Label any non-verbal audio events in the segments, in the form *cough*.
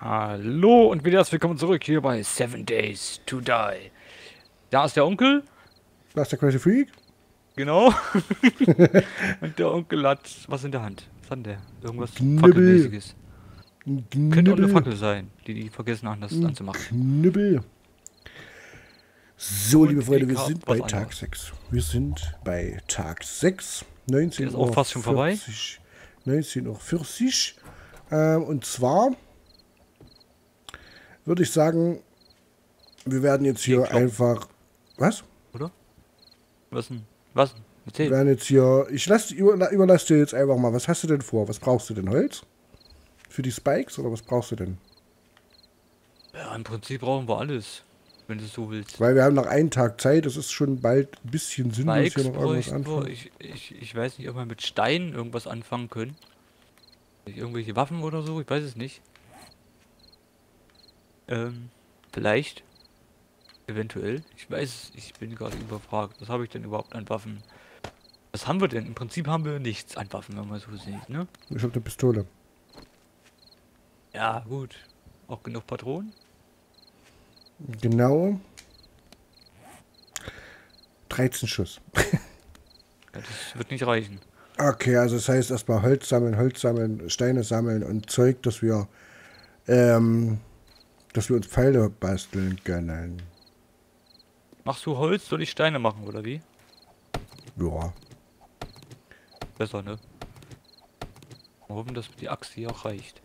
Hallo und wieder herzlich willkommen zurück hier bei Seven Days to Die. Da ist der Onkel. Da ist der Crazy Freak. Genau. *laughs* und der Onkel hat was in der Hand. Was hat der? Irgendwas. Fackelmäßiges. Könnte auch eine. Fackel sein, die die vergessen haben, das anzumachen. Knüppel. So, Und liebe Freunde, wir sind bei Tag anderes. 6. Wir sind bei Tag 6. 19 Der ist auch fast schon vorbei. 40, 19.40 Uhr. Ähm, und zwar würde ich sagen, wir werden jetzt hier einfach. Was? Oder? Was denn? Was denn? Wir Erzähl. werden jetzt hier. Ich lass, über, überlasse dir jetzt einfach mal. Was hast du denn vor? Was brauchst du denn? Holz? Für die Spikes oder was brauchst du denn? Ja, im Prinzip brauchen wir alles, wenn du es so willst. Weil wir haben noch einen Tag Zeit, das ist schon bald ein bisschen sinnlos, Bikes hier noch irgendwas anfangen. Ich, ich, ich weiß nicht, ob wir mit Steinen irgendwas anfangen können. Irgendwelche Waffen oder so, ich weiß es nicht. Ähm, vielleicht. Eventuell. Ich weiß es, ich bin gerade überfragt. Was habe ich denn überhaupt an Waffen? Was haben wir denn? Im Prinzip haben wir nichts an Waffen, wenn man so sieht, ne? Ich habe eine Pistole. Ja, gut. Auch genug Patronen? Genau. 13 Schuss. *laughs* Das wird nicht reichen. Okay, also das heißt erstmal Holz sammeln, Holz sammeln, Steine sammeln und Zeug, dass wir, ähm, dass wir uns Pfeile basteln können. Machst du Holz, soll ich Steine machen, oder wie? Ja. Besser, ne? Wir hoffen, dass die Axt hier auch reicht.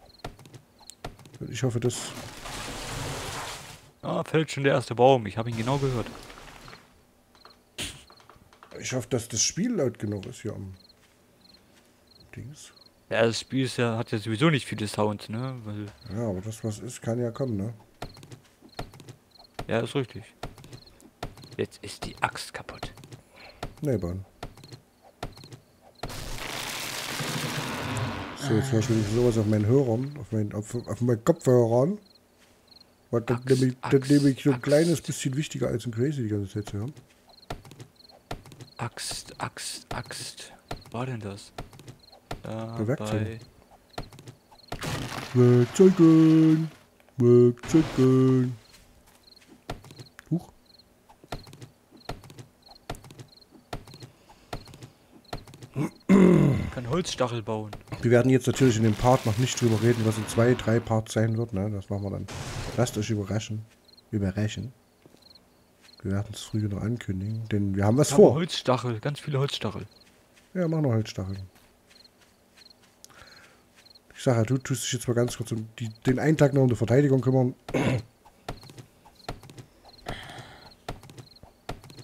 Ich hoffe, dass. Ah, fällt schon der erste Baum. Ich habe ihn genau gehört. Ich hoffe, dass das Spiel laut genug ist hier am Dings. Ja, das Spiel ist ja, hat ja sowieso nicht viele Sounds, ne? Weil, Ja, aber das, was ist, kann ja kommen, ne? ja, ist richtig. Jetzt ist die Axt kaputt. Nee, Bahn. So, jetzt höre ich sowas auf meinen Hörern, auf meinen, auf, auf meinen Kopfhörern. Weil das Axt, nämlich, das Axt, nämlich so ein Axt. kleines bisschen wichtiger als ein Crazy die ganze Zeit zu hören. Axt, Axt, Axt. Was war denn das? Da Der Werkzeug. bei- Werkzeugen, Werkzeugen. Huch. kann Holzstachel bauen. Wir werden jetzt natürlich in dem Part noch nicht drüber reden, was in zwei, drei Parts sein wird. Ne? Das machen wir dann. Lasst euch überraschen. Überraschen. Wir werden es früher noch ankündigen, denn wir haben was Ich habe vor. Holzstachel, ganz viele Holzstachel. Ja, mach noch Holzstacheln. Ich sage du tust dich jetzt mal ganz kurz um die, den einen Tag noch um die Verteidigung kümmern.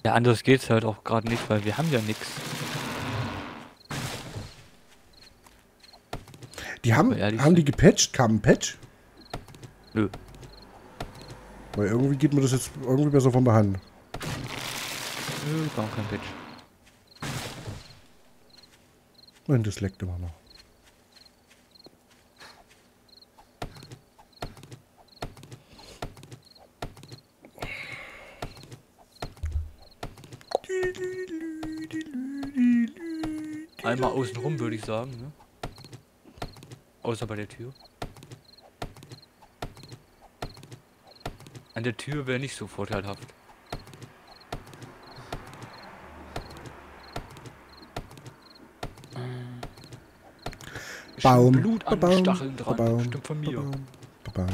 Ja, anders geht's halt auch gerade nicht, weil wir haben ja nichts. Die haben, haben die gepatcht? Kam ein Patch? Nö. Weil irgendwie geht mir das jetzt irgendwie besser von der Hand. Nö, gar kein Pitch. Und das leckt immer noch. Einmal außen rum würde ich sagen, ne? Außer bei der Tür. An der Tür wäre nicht so vorteilhaft. Baum. Blut an Baum, Stacheln dran. Baum, Bestimmt von mir. Baum, Baum.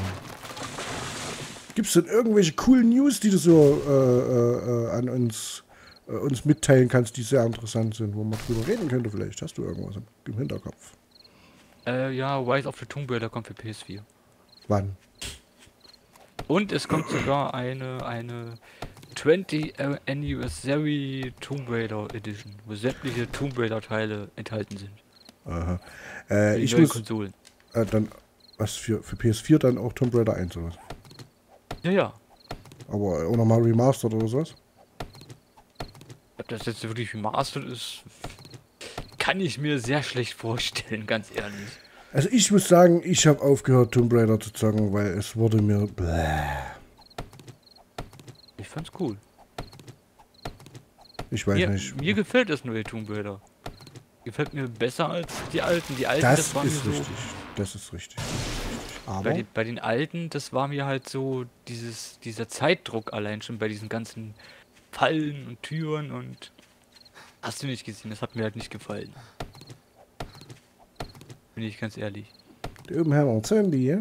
Gibt es denn irgendwelche coolen News, die du so äh, äh, äh, an uns, äh, uns mitteilen kannst, die sehr interessant sind, wo man drüber reden könnte vielleicht? Hast du irgendwas im- im Hinterkopf? Äh, ja, Rise of the Tomb Raider kommt für PS4. Wann? Und es kommt sogar eine, eine 20 Anniversary Tomb Raider Edition, wo sämtliche Tomb Raider Teile enthalten sind. Aha. Äh, ich muss Konsolen. äh, dann, was für, für PS4 dann auch Tomb Raider 1 oder was? Ja, ja. Aber auch nochmal remastered oder sowas? Ob das jetzt wirklich remastered ist, kann ich mir sehr schlecht vorstellen, ganz ehrlich. Also ich muss sagen, ich habe aufgehört Tomb Raider zu zocken, weil es wurde mir... Bläh. Ich fand's cool. Ich weiß Mir, nicht. mir gefällt das neue Tomb Raider. Gefällt mir besser als die alten. Die alten, Das, das, waren ist mir richtig. Das ist richtig. Das ist richtig. Aber Bei, den, bei den alten, das war mir halt so dieses, dieser Zeitdruck allein schon bei diesen ganzen Fallen und Türen und hast du nicht gesehen, das hat mir halt nicht gefallen. Bin ich ganz ehrlich. da oben haben wir einen Zombie, ja?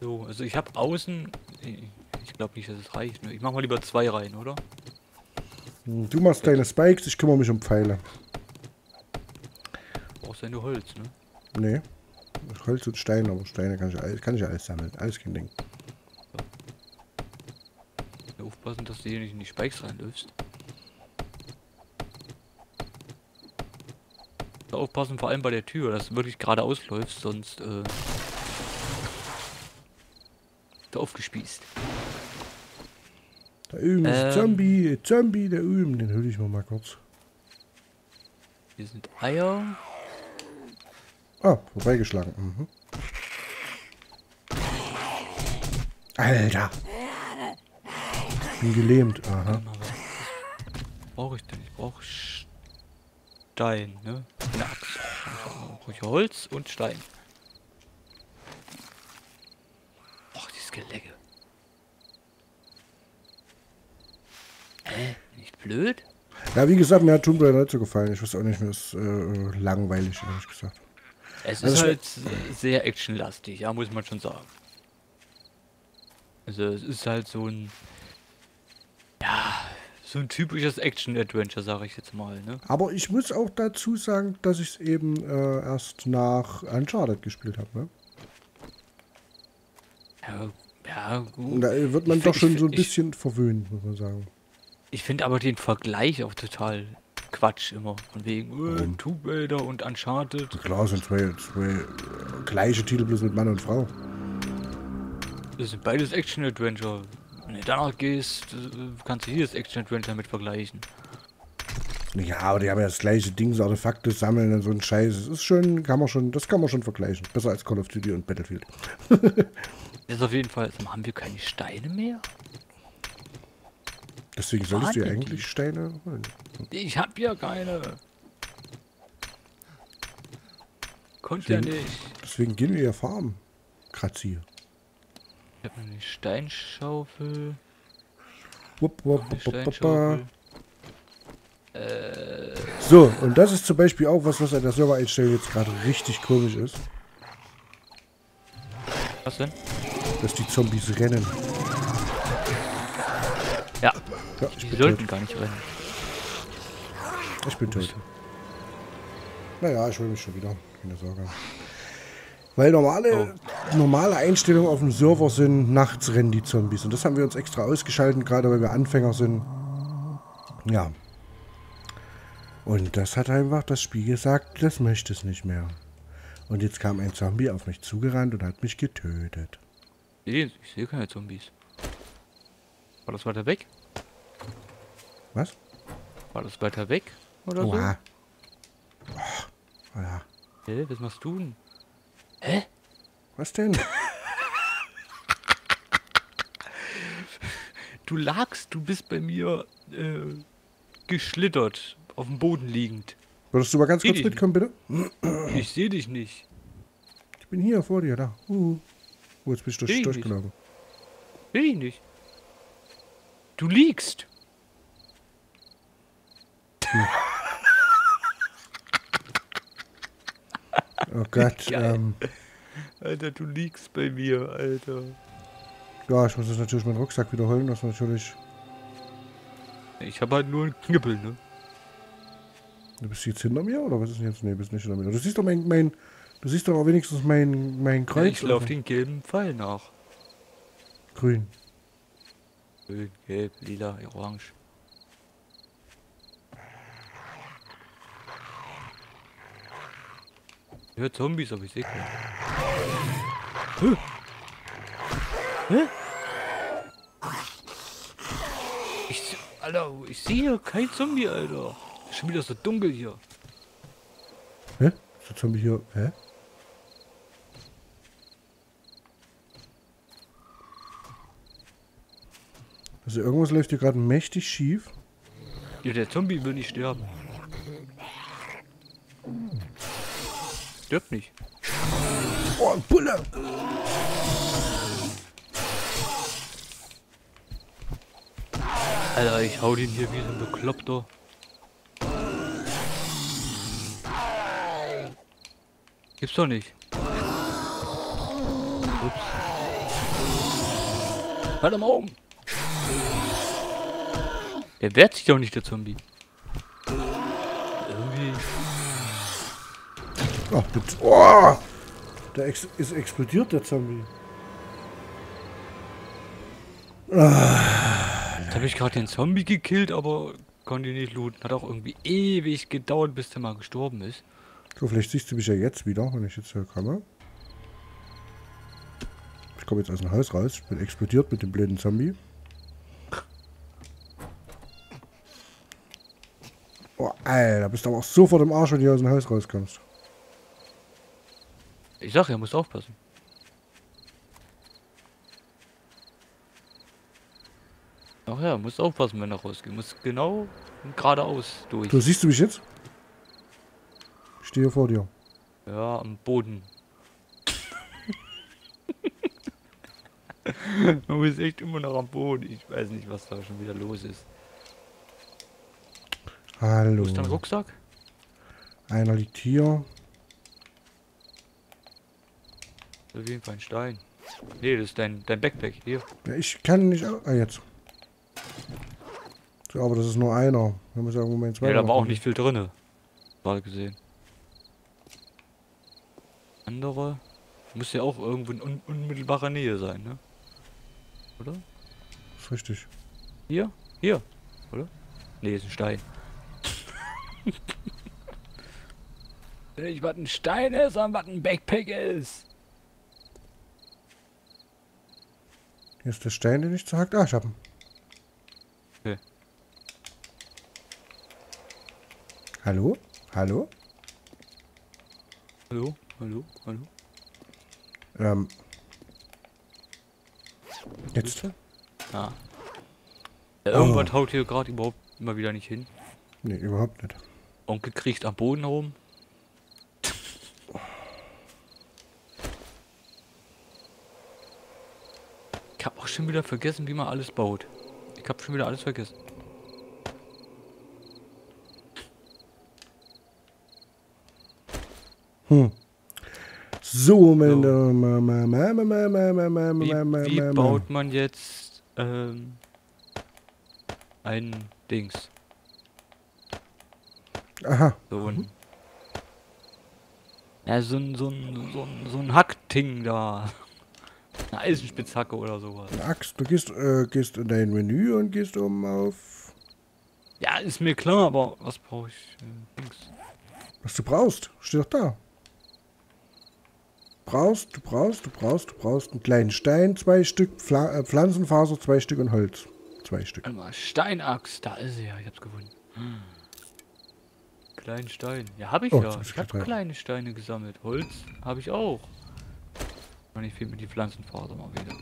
So, also ich habe außen, ich glaube nicht, dass es reicht. ne? Ich mach mal lieber zwei rein, oder? Hm, Du machst deine Spikes, ich kümmere mich um Pfeile. Brauchst ja nur Holz, ne? Nee. Holz und Steine, aber Steine kann ich, alles- kann ich alles sammeln. Alles kein Ding. Ja, Aufpassen, dass du hier nicht in die Spikes reinläufst. Aufpassen, vor allem bei der Tür, dass du wirklich geradeaus läufst, sonst äh, du aufgespießt. Da üben ist Ähm. Zombie, Zombie, da üben. Den hol ich mir mal kurz. Hier sind Eier. Ah, vorbeigeschlagen. Mhm. Alter. Bin gelähmt. Aha. Brauche ich denn? Ich brauche Stein, ne? Eine Axt. Brauche ich Holz und Stein. Och, dieses Gelecke. Hä? Nicht blöd? Ja, wie gesagt, mir hat Tomb Raider nicht so gefallen. Ich weiß auch nicht, mir ist äh, langweilig, ehrlich gesagt. Es Also ist halt sehr actionlastig, ja, muss man schon sagen. Also es ist halt so ein ja, so ein typisches Action-Adventure, sage ich jetzt mal, ne? Aber ich muss auch dazu sagen, dass ich es eben äh, erst nach Uncharted gespielt habe. Ne? Ja, ja gut. Und da wird man Ich doch find- schon so ein find- ich- bisschen verwöhnt, muss man sagen. Ich finde aber den Vergleich auch total Quatsch immer. Von wegen äh? Tomb Raider und Uncharted. Klar, sind zwei, zwei äh, gleiche Titel, bloß mit Mann und Frau. Das sind beides Action-Adventure. Wenn du danach gehst, äh, kannst du hier das Action-Adventure mit vergleichen. Ja, aber die haben ja das gleiche Ding, so Artefakte sammeln und so ein Scheiß. Das ist schon, kann man schon, das kann man schon vergleichen. Besser als Call of Duty und Battlefield. *laughs* Ist auf jeden Fall. Haben wir keine Steine mehr? Deswegen solltest du ja eigentlich die- Steine holen. Ich hab ja keine. Konnte ja nicht. Deswegen gehen wir ja farmen. Kratzi. Ich hab eine Steinschaufel. Wupp, wupp, Eine. Steinschaufel. So, und das ist zum Beispiel auch was, was an der Server-Einstellung jetzt gerade richtig komisch ist, Was denn? dass die Zombies rennen. Ja, Ja, ich die bin sollten tot. gar nicht rennen. Ich bin tot. Naja, ich will mich schon wieder. Keine Sorge. Weil normale, normale Einstellungen auf dem Server sind, nachts rennen die Zombies. Und das haben wir uns extra ausgeschaltet, gerade weil wir Anfänger sind. Ja. Und das hat einfach das Spiel gesagt, das möchte es nicht mehr. Und jetzt kam ein Zombie auf mich zugerannt und hat mich getötet. Ich ich sehe keine Zombies. War das weiter weg? Was? War das weiter weg? Oder Oha. Oh, ja. so? Hä, was machst du denn? Hä? Was denn? Du lagst, du bist bei mir äh, geschlittert, auf dem Boden liegend. Würdest du mal ganz Seh kurz mitkommen, bitte? Ich sehe dich nicht. Ich bin hier vor dir, da. Uh. Oh, jetzt bist du durch, durchgelaufen. Sehe ich nicht. Du liegst. Oh Gott. *laughs* Ähm, Alter, du liegst bei mir, Alter. ja, ich muss jetzt natürlich meinen Rucksack wiederholen. Das natürlich. Ich habe halt nur einen Knüppel, ne? Du bist jetzt hinter mir oder was ist denn jetzt? Du bist nicht hinter mir. Du siehst doch mein. mein du siehst doch auch wenigstens mein, mein Kreuz. ich laufe den gelben Pfeil nach. Grün. Grün, gelb, lila, orange. Ich höre Zombies, aber ich sehe keine. Hä? Ich, Alter, ich sehe hier kein Zombie, Alter. Ist schon wieder so dunkel hier. Hä? Ist der Zombie hier? Hä? Also irgendwas läuft hier gerade mächtig schief. Ja, der Zombie will nicht sterben. Stirbt nicht. Oh, ein Bulle! Alter, ich hau den hier wie so ein Bekloppter. Gibt's doch nicht. Ups. Halt mal um. Der wehrt sich doch nicht, der Zombie. Ach, bitte. Oh! Der ex ist explodiert, der Zombie. Jetzt habe ich gerade den Zombie gekillt, aber konnte ihn nicht looten. Hat auch irgendwie ewig gedauert, bis der mal gestorben ist. So, vielleicht siehst du mich ja jetzt wieder, wenn ich jetzt hier komme. Ich komme jetzt aus dem Haus raus. Ich bin explodiert mit dem blöden Zombie. Oh, Alter, bist du aber auch sofort im Arsch, wenn du aus dem Haus rauskommst. Ich sag ja, muss aufpassen. Ach ja, muss aufpassen, wenn er rausgeht. Muss genau geradeaus durch. So, siehst du mich jetzt? Ich stehe vor dir. Ja, am Boden. *laughs* Man ist echt immer noch am Boden. Ich weiß nicht, was da schon wieder los ist. Hallo. Wo ist dein Rucksack? Einer liegt hier. Das ist auf jeden Fall ein Stein. Nee, das ist dein, dein Backpack. Hier. Ja, ich kann nicht. Ah, jetzt. So, aber das ist nur einer. Wir müssen irgendwo mal ins Ja, da war auch nicht viel drinne. Gerade gesehen. Andere. Muss ja auch irgendwo in un unmittelbarer Nähe sein, ne? Oder? Das ist richtig. Hier? Hier? Oder? Nee, ist ein Stein. *laughs* Nicht was ein Stein ist, sondern was ein Backpack ist. Hier ist der Stein, den ich zerhackt. Ah, ich hab ihn. Okay. Hallo? Hallo? Hallo? Hallo? Hallo? Ähm. Jetzt. Ah. Ja, irgendwas haut hier gerade überhaupt immer wieder nicht hin. Nee, überhaupt nicht. Onkel kriecht am Boden rum. Ich hab auch schon wieder vergessen, wie man alles baut. Ich hab schon wieder alles vergessen. Hm. So, meine So. Wie, wie baut man jetzt ähm, ein Dings? Aha. So ein. Ja, so ein, so ein, so ein, so ein Hackding da. Eine Eisenspitzhacke oder sowas. Eine Axt. Du gehst, äh, gehst in dein Menü und gehst oben auf. Ja, ist mir klar, aber was brauche ich? Äh. Was du brauchst. Steht doch da. Brauchst, du brauchst, du brauchst, du brauchst einen kleinen Stein, zwei Stück, Pfla äh, Pflanzenfaser, zwei Stück und Holz. Zwei Stück. Warte mal, Steinaxt, da ist sie ja, ich hab's gefunden. Hm. Kleinen Stein. Ja, hab ich Oh, ja. ich Ich hab getrennt. kleine Steine gesammelt. Holz habe ich auch. Und ich fehlt mir die Pflanzenfaser mal wieder.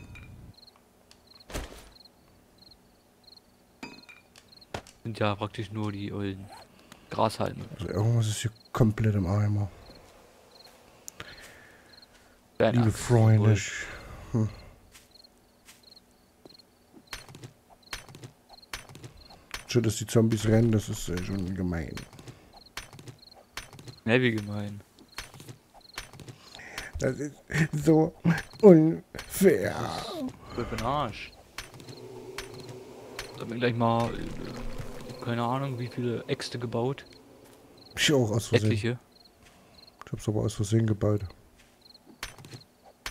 Sind ja praktisch nur die ollen Grashalme. Also irgendwas ist hier komplett im Eimer. Liebe Steinaxt, Freunde. Hm. Schon, dass die Zombies rennen, das ist äh, schon gemein. Ne, wie gemein. Das ist so unfair. Für den Arsch. Ich hab mir gleich mal, äh, keine Ahnung, wie viele Äxte gebaut. Ich auch aus Versehen. Etliche. Ich hab's aber aus Versehen gebaut.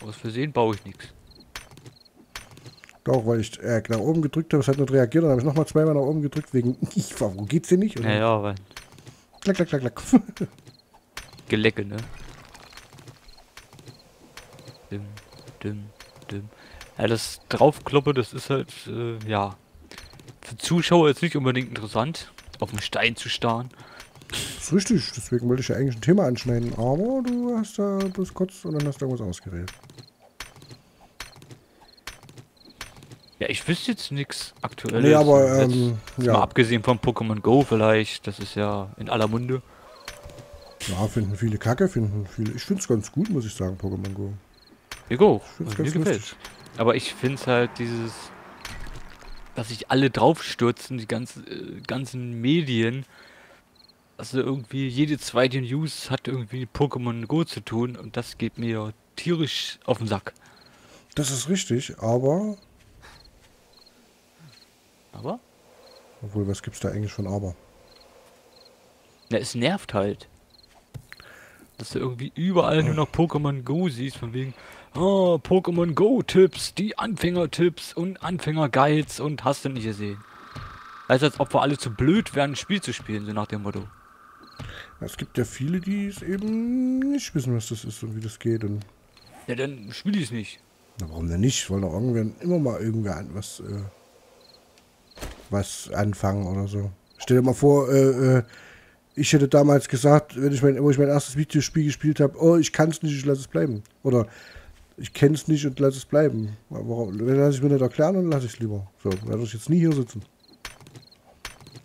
Aus Versehen baue ich nichts. Doch, weil ich äh, nach oben gedrückt habe, es hat nicht reagiert, dann habe ich nochmal zweimal nach oben gedrückt, wegen *laughs* ich war, wo geht's denn nicht? Und Ja, ja, weil Klack, klack, klack, klack. *laughs* Gelecke, ne? Dim, dim, dim. Ja, das Draufkloppe, das ist halt, äh, ja. Für Zuschauer ist nicht unbedingt interessant, auf dem Stein zu starren. Das ist richtig, deswegen wollte ich ja eigentlich ein Thema anschneiden, aber du hast da bloß kurz und dann hast du irgendwas ausgeredet. Ja, ich wüsste jetzt nichts aktuelles. Nee, aber, Jetzt- ähm, jetzt ja. Mal abgesehen von Pokémon Go vielleicht, das ist ja in aller Munde. Ja, finden viele Kacke, finden viele. Ich finde es ganz gut, muss ich sagen, Pokémon Go. Mir go. Also mir ganz gefällt's. Aber ich finde es halt dieses, dass sich alle draufstürzen, die ganzen, äh, ganzen Medien. Also irgendwie jede zweite News hat irgendwie Pokémon Go zu tun und das geht mir tierisch auf den Sack. Das ist richtig, aber. Aber? Obwohl, was gibt's da eigentlich von aber? Na, es nervt halt. Dass du irgendwie überall nur noch Pokémon Go siehst, von wegen, oh, Pokémon Go-Tipps, die Anfänger-Tipps und Anfänger-Guides und hast du nicht gesehen. Also als ob wir alle zu blöd wären, ein Spiel zu spielen, so nach dem Motto. Es gibt ja viele, die es eben nicht wissen, was das ist und wie das geht. Und Ja, dann spiel ich es nicht. na, warum denn nicht? Wollen doch irgendwann immer mal irgendwer an, was, äh, was anfangen oder so. Stell dir mal vor, äh, äh, ich hätte damals gesagt, wenn ich mein, wo ich mein erstes Videospiel gespielt habe, oh, ich kann es nicht, ich lasse es bleiben. Oder ich kenne es nicht und lasse es bleiben. Warum? Wenn lasse ich mir nicht erklären, dann lasse ich es lieber. So, werde ich jetzt nie hier sitzen.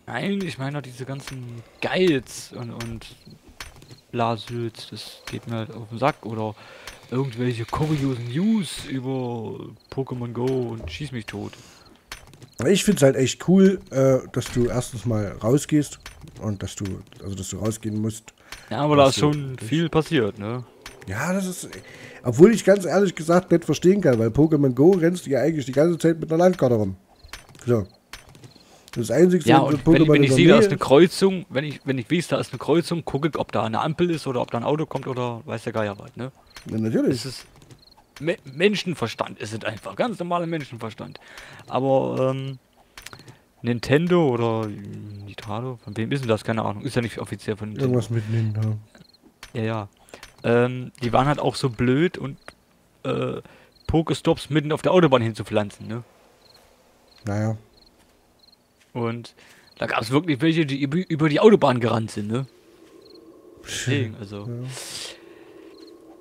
Nein, ich meine doch diese ganzen Guides und, und Blasülz, das geht mir halt auf den Sack. Oder irgendwelche kuriosen News über Pokémon Go und schieß mich tot. Ich finde es halt echt cool, äh, dass du erstens mal rausgehst und dass du, also dass du rausgehen musst. Ja, aber da ist schon viel passiert, ne? Ja, das ist. Obwohl ich ganz ehrlich gesagt nicht verstehen kann, weil Pokémon Go rennst du ja eigentlich die ganze Zeit mit einer Landkarte rum. So. Das einzige Ja, und wenn, ich- wenn ich sehe, da ist eine Kreuzung, wenn ich, wenn ich weiß, da ist eine Kreuzung, gucke ich, ob da eine Ampel ist oder ob da ein Auto kommt oder weiß der Geier was, ne? Ja, natürlich. Es ist Me Menschenverstand, ist es einfach, ganz normaler Menschenverstand. Aber ähm, Nintendo oder Nintendo, von wem ist denn das? Keine Ahnung, ist ja nicht offiziell von Nintendo. Irgendwas mit Nintendo. Ja, ja. Ähm, die waren halt auch so blöd und äh, Pokestops mitten auf der Autobahn hinzupflanzen, ne? Naja. Und da gab es wirklich welche, die über, die Autobahn gerannt sind, ne? Deswegen, also.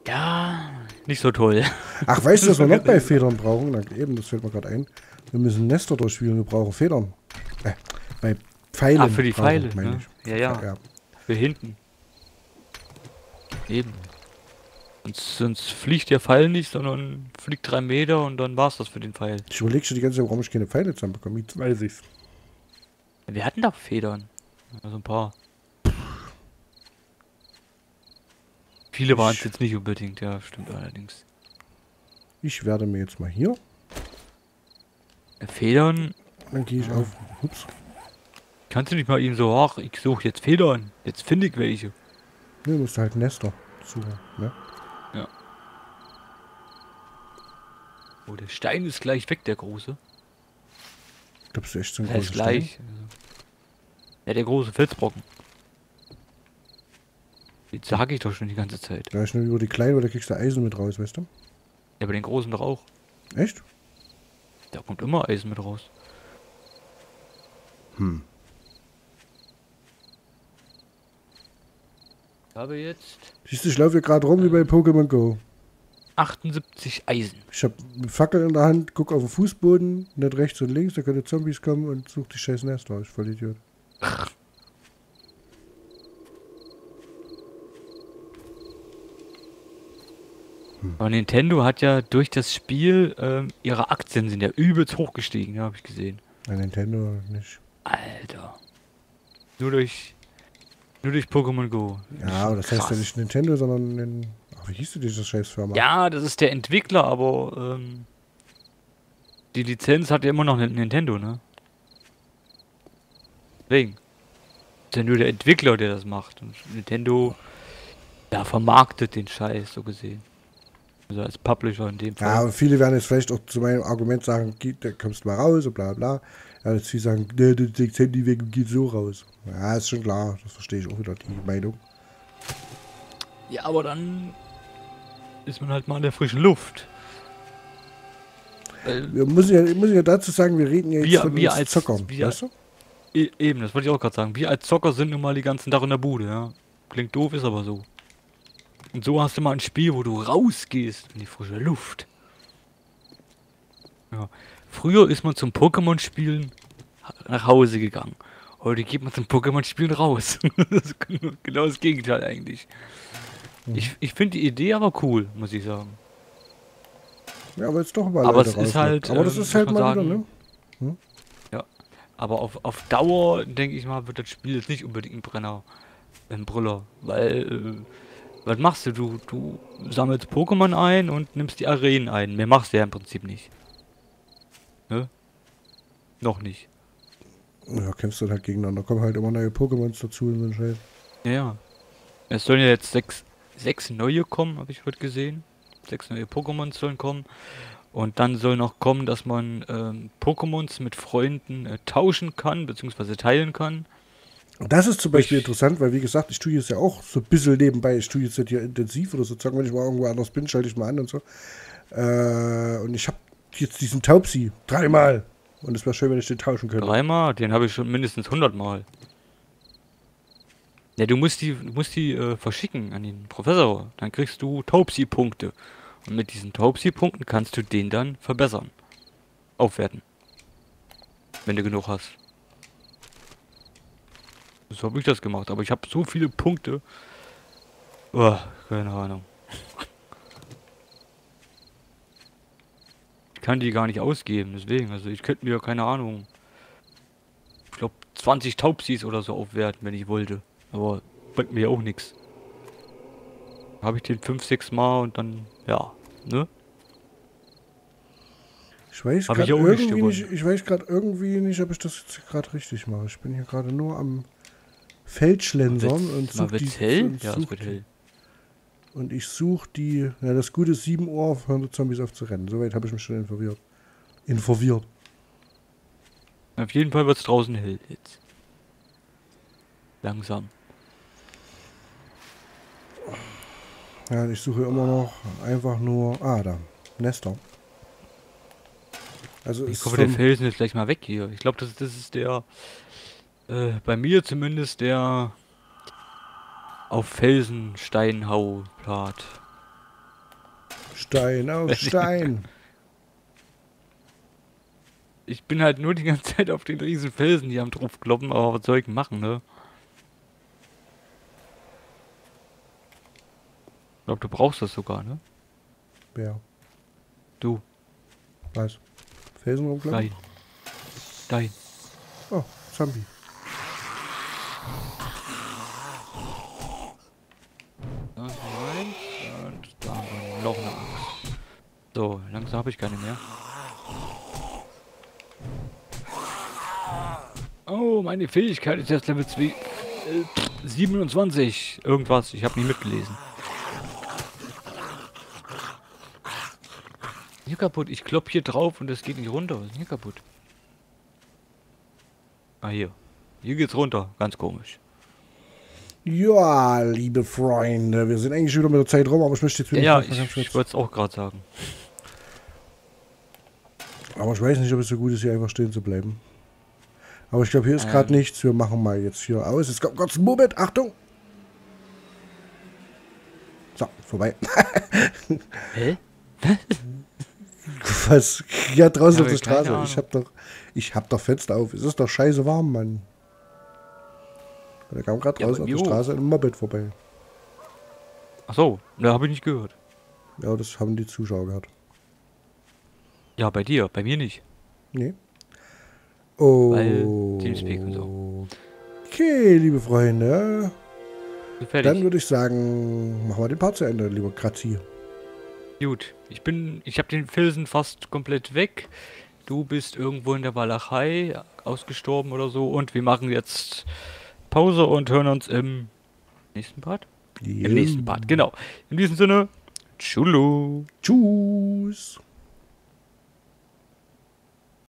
Ja, nicht so toll. Ach, weißt du, was wir noch bei *laughs* Federn brauchen? Na, eben, das fällt mir gerade ein. Wir müssen Nester durchspielen, wir brauchen Federn. Äh, bei Pfeilen. Ah, für die brauchen, Pfeile, meine ne? Ja, ja. ja. Für hinten. Eben. Sonst, sonst fliegt der Pfeil nicht, sondern fliegt drei Meter und dann war's das für den Pfeil. Ich überlege schon die ganze Zeit, warum ich keine Pfeile zusammenbekomme. Jetzt weiß ich's. Wir hatten doch Federn. Also ein paar. Viele waren es jetzt nicht unbedingt, ja, stimmt allerdings. Ich werde mir jetzt mal hier, Äh, Federn, dann gehe ich auf. Ups. kannst du nicht mal eben so, ach, ich suche jetzt Federn. Jetzt finde ich welche. Ne, musst halt Nester suchen. Ne? Oh, der Stein ist gleich weg, der große. Glaubst du echt so ein Der ist großes gleich. Also. Ja, der große Felsbrocken. Jetzt sag ich doch schon die ganze Zeit. Da ist nur über die kleinen, weil da kriegst du Eisen mit raus, weißt du? Ja, aber den großen doch auch. Echt? Da kommt immer Eisen mit raus. Hm. Ich habe jetzt Siehst du, ich laufe hier gerade rum wie bei Pokémon Go. 78 Eisen. Ich habe eine Fackel in der Hand, guck auf den Fußboden, nicht rechts und links, da können Zombies kommen und such die scheiß Nester. Ich voll Idiot. Aber Nintendo hat ja durch das Spiel, ähm, ihre Aktien sind ja übelst hochgestiegen, ja, habe ich gesehen. Bei Nintendo nicht. Alter. Nur durch, nur durch Pokémon Go. Ja, aber das heißt ja Krass. nicht Nintendo, sondern wie hieß du diese scheiß Firma? Ja, das ist der Entwickler, aber ähm, die Lizenz hat ja immer noch Nintendo, ne? Deswegen. Ist ja nur der Entwickler, der das macht. Und Nintendo, ja, vermarktet den Scheiß, so gesehen. Also als Publisher in dem Fall. Ja, aber viele werden jetzt vielleicht auch zu meinem Argument sagen, da kommst du mal raus und bla bla. Ja, jetzt viele sagen, ne, Handy weg und geht so raus. Ja, ist schon klar, das verstehe ich auch wieder, die Meinung. Ja, aber dann ist man halt mal in der frischen Luft. Wir müssen ja, ich muss ja dazu sagen, wir reden ja jetzt Wir- von wir als- Zockern, wir- weißt du? e eben, das wollte ich auch gerade sagen. Wir als Zocker sind nun mal die ganzen Tag in der Bude, ja. Klingt doof, ist aber so. Und so hast du mal ein Spiel, wo du rausgehst in die frische Luft. Ja. Früher ist man zum Pokémon-Spielen nach Hause gegangen. heute geht man zum Pokémon-Spielen raus. *laughs* das ist genau das Gegenteil eigentlich. Mhm. Ich, ich finde die Idee aber cool, muss ich sagen. Ja, aber jetzt doch mal Aber es ist halt. Aber das ähm, ist halt mal sagen, wieder, ne? Hm? Ja. Aber auf, auf Dauer, denke ich mal, wird das Spiel jetzt nicht unbedingt ein Brenner. Ein Brüller. Weil. Äh, was machst du? Du, du sammelst Pokémon ein und nimmst die Arenen ein. Mehr machst du ja im Prinzip nicht. Ne? Noch nicht. Ja, kämpfst du halt gegeneinander. Kommen halt immer neue Pokémons dazu in den Scheiß. Ja, ja. Es sollen ja jetzt sechs, sechs neue kommen, habe ich heute gesehen. Sechs neue Pokémon sollen kommen. Und dann soll noch kommen, dass man ähm, Pokémons mit Freunden äh, tauschen kann, beziehungsweise teilen kann. Das ist zum Beispiel ich, interessant, weil wie gesagt, ich tue jetzt ja auch so ein bisschen nebenbei, ich tue jetzt nicht hier intensiv oder sozusagen, wenn ich mal irgendwo anders bin, schalte ich mal an und so. Äh, und ich habe jetzt diesen Taubsi dreimal. Und es wäre schön, wenn ich den tauschen könnte. Dreimal? Den habe ich schon mindestens 100 Mal. Ja, du musst die, du musst die äh, verschicken an den Professor. Dann kriegst du Taubsi-Punkte. Und mit diesen Taubsi-Punkten kannst du den dann verbessern. Aufwerten. Wenn du genug hast. So habe ich das gemacht. Aber ich habe so viele Punkte. Oh, keine Ahnung. Ich kann die gar nicht ausgeben, deswegen. Also ich könnte mir, keine Ahnung, ich glaube 20 Taubsis oder so aufwerten, wenn ich wollte. Aber bringt mir auch nichts. Habe ich den 5, 6 Mal und dann, ja, ne? Ich weiß gerade irgendwie nicht, ich weiß gerade irgendwie nicht, ob ich das jetzt gerade richtig mache. Ich bin hier gerade nur am Feldschlensern und suche die. Hell? Und ja, es wird hell. Und ich suche die, ja, das gute 7 Uhr hören die Zombies auf zu rennen. Soweit habe ich mich schon informiert. Informiert. Auf jeden Fall wird es draußen hell jetzt. Langsam. Ja, ich suche immer noch einfach nur. Ah, da. Nester. Also ich hoffe, der Felsen ist gleich mal weg hier. Ich glaube, das, das ist der. Äh, bei mir zumindest der. Auf Felsen Stein hau Plat. Stein auf *laughs* Stein. Ich bin halt nur die ganze Zeit auf den riesen Felsen, die am drauf kloppen, aber was soll ich machen, ne? Glaube, du brauchst das sogar, ne? Wer? Du. Was? Felsen rumkloppen? Dein. Dein. Oh, Zombie. Das eins und da haben wir noch eine Axt. So, langsam habe ich keine mehr. Oh, meine Fähigkeit ist jetzt Level 2, äh, 27. Irgendwas, ich habe nicht mitgelesen. Hier kaputt. Ich klopp hier drauf und es geht nicht runter. Was ist hier kaputt? Ah, hier. Hier geht's runter. Ganz komisch. Ja, liebe Freunde, wir sind eigentlich wieder mit der Zeit rum, aber ich möchte jetzt wieder... Ja, ich, ich wollte es auch gerade sagen. Aber ich weiß nicht, ob es so gut ist, hier einfach stehen zu bleiben. Aber ich glaube, hier ist ähm. gerade nichts. Wir machen mal jetzt hier aus. Es kommt kurz ein Moment. Achtung! So, vorbei. *laughs* Hä? Was? Ja, draußen auf der Straße. Ich hab doch, ich hab doch Fenster auf. Es ist doch scheiße warm, Mann. Da kam gerade draußen ja, auf der Straße ein Moped vorbei. Ach so, da habe ich nicht gehört. Ja, das haben die Zuschauer gehört. Ja, bei dir, bei mir nicht. Nee. Oh. Weil Teamspeak und so. Okay, liebe Freunde. Dann würde ich sagen, machen wir den Part zu Ende, lieber Kratzi. Gut, ich bin, ich habe den Filsen fast komplett weg. Du bist irgendwo in der Walachei ausgestorben oder so und wir machen jetzt Pause und hören uns im nächsten Part. Ja. Im nächsten Part, genau. In diesem Sinne, tschullu. Tschüss.